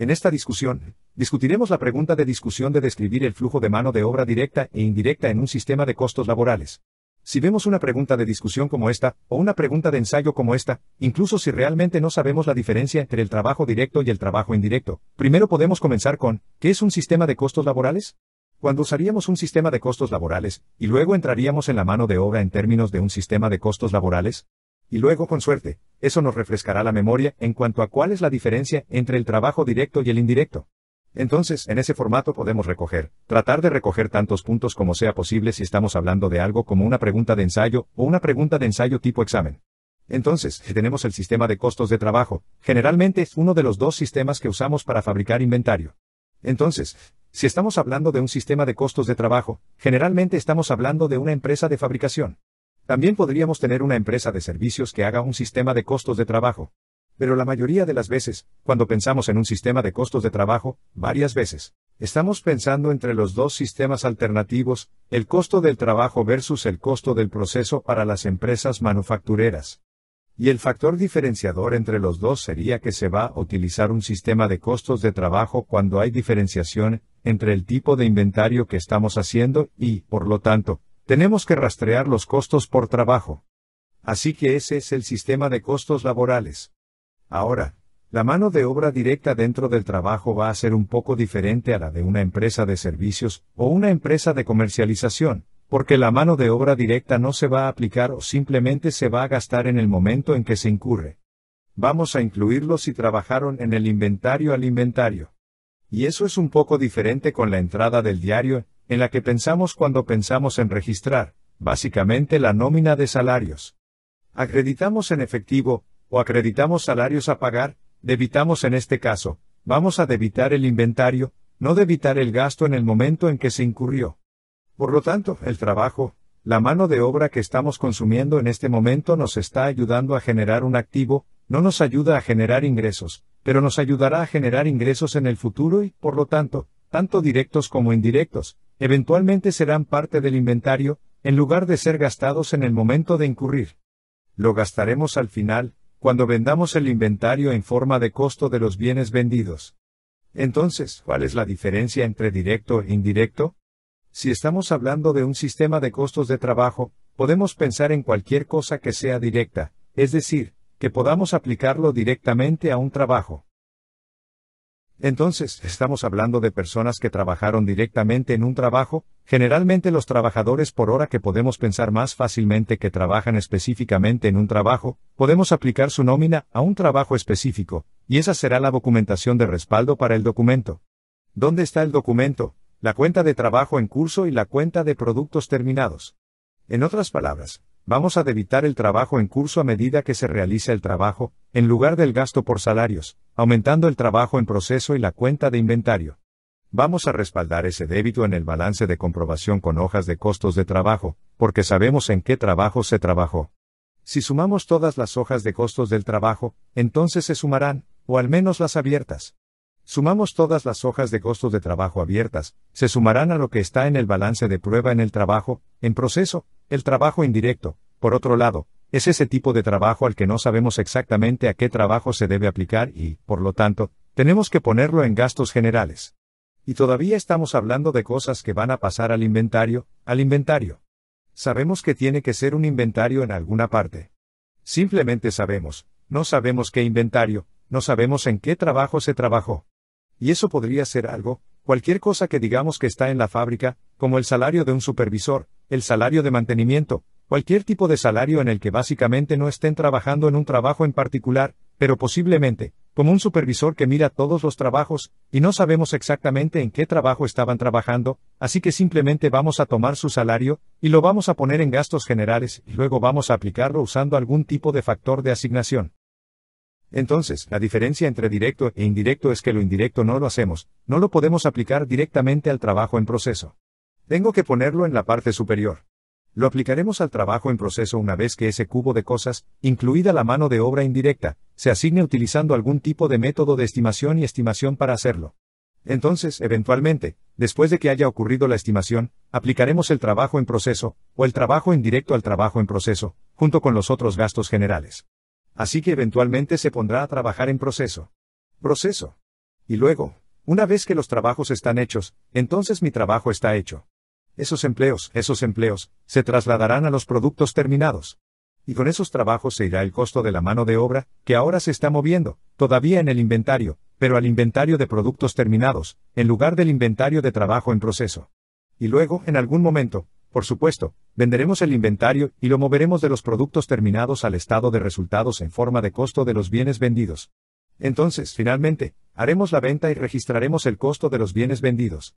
En esta discusión, discutiremos la pregunta de discusión de describir el flujo de mano de obra directa e indirecta en un sistema de costos laborales. Si vemos una pregunta de discusión como esta, o una pregunta de ensayo como esta, incluso si realmente no sabemos la diferencia entre el trabajo directo y el trabajo indirecto, primero podemos comenzar con, ¿qué es un sistema de costos laborales? Cuando usaríamos un sistema de costos laborales, y luego entraríamos en la mano de obra en términos de un sistema de costos laborales, y luego con suerte, eso nos refrescará la memoria en cuanto a cuál es la diferencia entre el trabajo directo y el indirecto. Entonces, en ese formato podemos recoger, tratar de recoger tantos puntos como sea posible si estamos hablando de algo como una pregunta de ensayo o una pregunta de ensayo tipo examen. Entonces, tenemos el sistema de costos de trabajo, generalmente es uno de los dos sistemas que usamos para fabricar inventario. Entonces, si estamos hablando de un sistema de costos de trabajo, generalmente estamos hablando de una empresa de fabricación. También podríamos tener una empresa de servicios que haga un sistema de costos de trabajo. Pero la mayoría de las veces, cuando pensamos en un sistema de costos de trabajo, varias veces, estamos pensando entre los dos sistemas alternativos, el costo del trabajo versus el costo del proceso para las empresas manufactureras. Y el factor diferenciador entre los dos sería que se va a utilizar un sistema de costos de trabajo cuando hay diferenciación entre el tipo de inventario que estamos haciendo y, por lo tanto, tenemos que rastrear los costos por trabajo. Así que ese es el sistema de costos laborales. Ahora, la mano de obra directa dentro del trabajo va a ser un poco diferente a la de una empresa de servicios o una empresa de comercialización, porque la mano de obra directa no se va a aplicar o simplemente se va a gastar en el momento en que se incurre. Vamos a incluirlos si trabajaron en el inventario al inventario. Y eso es un poco diferente con la entrada del diario, en la que pensamos cuando pensamos en registrar, básicamente la nómina de salarios. Acreditamos en efectivo, o acreditamos salarios a pagar, debitamos en este caso, vamos a debitar el inventario, no debitar el gasto en el momento en que se incurrió. Por lo tanto, el trabajo, la mano de obra que estamos consumiendo en este momento nos está ayudando a generar un activo, no nos ayuda a generar ingresos, pero nos ayudará a generar ingresos en el futuro y, por lo tanto, tanto directos como indirectos, eventualmente serán parte del inventario, en lugar de ser gastados en el momento de incurrir. Lo gastaremos al final, cuando vendamos el inventario en forma de costo de los bienes vendidos. Entonces, ¿cuál es la diferencia entre directo e indirecto? Si estamos hablando de un sistema de costos de trabajo, podemos pensar en cualquier cosa que sea directa, es decir, que podamos aplicarlo directamente a un trabajo. Entonces, estamos hablando de personas que trabajaron directamente en un trabajo, generalmente los trabajadores por hora que podemos pensar más fácilmente que trabajan específicamente en un trabajo, podemos aplicar su nómina a un trabajo específico, y esa será la documentación de respaldo para el documento. ¿Dónde está el documento? La cuenta de trabajo en curso y la cuenta de productos terminados. En otras palabras, Vamos a debitar el trabajo en curso a medida que se realiza el trabajo, en lugar del gasto por salarios, aumentando el trabajo en proceso y la cuenta de inventario. Vamos a respaldar ese débito en el balance de comprobación con hojas de costos de trabajo, porque sabemos en qué trabajo se trabajó. Si sumamos todas las hojas de costos del trabajo, entonces se sumarán, o al menos las abiertas. Sumamos todas las hojas de costos de trabajo abiertas, se sumarán a lo que está en el balance de prueba en el trabajo, en proceso, el trabajo indirecto, por otro lado, es ese tipo de trabajo al que no sabemos exactamente a qué trabajo se debe aplicar y, por lo tanto, tenemos que ponerlo en gastos generales. Y todavía estamos hablando de cosas que van a pasar al inventario, al inventario. Sabemos que tiene que ser un inventario en alguna parte. Simplemente sabemos, no sabemos qué inventario, no sabemos en qué trabajo se trabajó. Y eso podría ser algo, cualquier cosa que digamos que está en la fábrica, como el salario de un supervisor, el salario de mantenimiento, cualquier tipo de salario en el que básicamente no estén trabajando en un trabajo en particular, pero posiblemente, como un supervisor que mira todos los trabajos, y no sabemos exactamente en qué trabajo estaban trabajando, así que simplemente vamos a tomar su salario, y lo vamos a poner en gastos generales, y luego vamos a aplicarlo usando algún tipo de factor de asignación. Entonces, la diferencia entre directo e indirecto es que lo indirecto no lo hacemos, no lo podemos aplicar directamente al trabajo en proceso. Tengo que ponerlo en la parte superior. Lo aplicaremos al trabajo en proceso una vez que ese cubo de cosas, incluida la mano de obra indirecta, se asigne utilizando algún tipo de método de estimación y estimación para hacerlo. Entonces, eventualmente, después de que haya ocurrido la estimación, aplicaremos el trabajo en proceso, o el trabajo indirecto al trabajo en proceso, junto con los otros gastos generales. Así que eventualmente se pondrá a trabajar en proceso. Proceso. Y luego, una vez que los trabajos están hechos, entonces mi trabajo está hecho. Esos empleos, esos empleos, se trasladarán a los productos terminados. Y con esos trabajos se irá el costo de la mano de obra, que ahora se está moviendo, todavía en el inventario, pero al inventario de productos terminados, en lugar del inventario de trabajo en proceso. Y luego, en algún momento, por supuesto, venderemos el inventario y lo moveremos de los productos terminados al estado de resultados en forma de costo de los bienes vendidos. Entonces, finalmente, haremos la venta y registraremos el costo de los bienes vendidos.